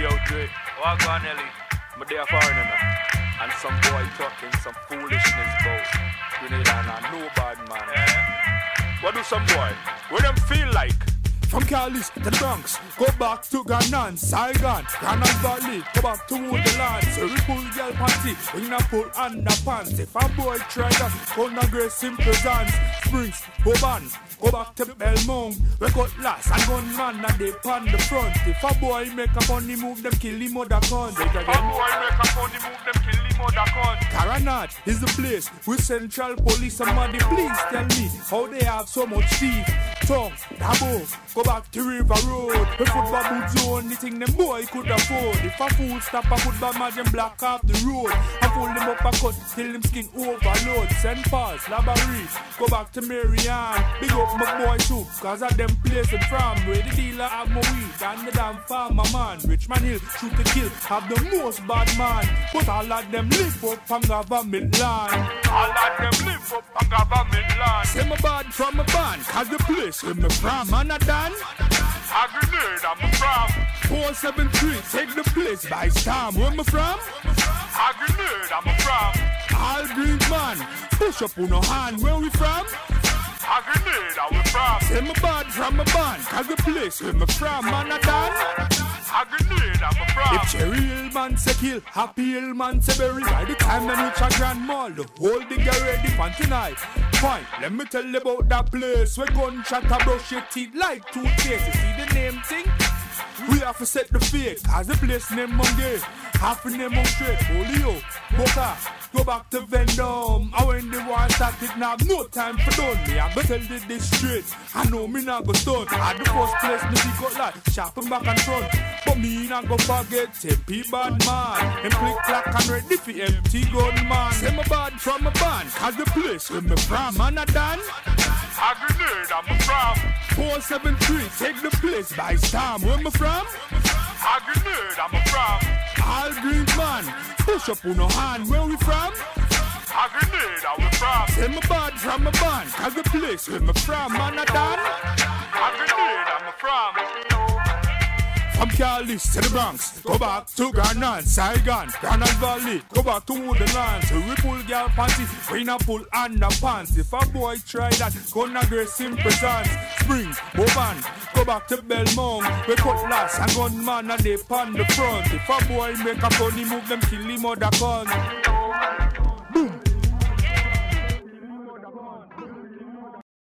Yo, Dre, walk oh, on Ellie. Foreigner now. And some boy talking some foolishness about Grenada and a no bad man. What do some boy? What them feel like? From Cali to the Bronx, go back to Ghana, Saigon, Ghana Valley, go back to Woodland. So we pull girl panty, we not pull underpants. If a boy try that, go na grace simple dance. Springs, Boban, go back to Belmont. We got last and gunman and they pan the front. If a boy make a funny move, them kill him other con. It A boy make a funny move, them kill him or the con. Carenage is the place with Central Police. Somebody please tell me how they have so much teeth. Tongue, Dabo, go back to River Road. The football boot zone, the thing them boy could afford. If a fool stop a football match and block off the road, I pull them up a cut till them skin overload. St. Paul's, Laborie, go back to Marianne. Big up my boy too, cause of them places from where the dealer have my weed and the damn farmer man. Rich Richmond Hill, shoot the kill, have the most bad man. But all of them live up on government land. All of from my band, cause the place where me from, and I done. A grenade, I'm from. 473, take the place by storm. Where me from? A grenade, I'm from. All green man, push up on no hand. Where we from? A grenade, I'm from. Say my bad from my band, cause the place where me from, and I done. Man say kill, Happy Hill man say bury. By the time them reach a Grand Mal, the whole thing get ready for tonight. Fine, let me tell you about that place where gunshot a brush your teeth like toothpaste. You see the name thing? We have to set the fate, cause the place name Monday. Half of them on straight, Olio, Boca, go back to Vendome. I when the war started, now no time for done. Me, I go tell you this straight. I know me not go stun. At the first place, me pick up like sharpen back and front. But me not go forget, MP bad man. Them click clack and ready for empty gun man. Say my bad from my band, cause the place where me from, and I done. A grenade, I'm from. 473, take the place by storm. Where me from? Up on no hand. Where we from? A grenade, I'm from. Say my bad from my band, cause the place where me from, and I done. From Cali to the Bronx, go back to Ghana, Saigon, Ghana Valley, go back to Woodland. So we pull girl panty, we not pull underpants. If a boy try that, gonna grace simple dance. Spring, Boban, go back to Belmont. We cut last and gunman and they pan the front. If a boy make a funny move, them kill him other gun.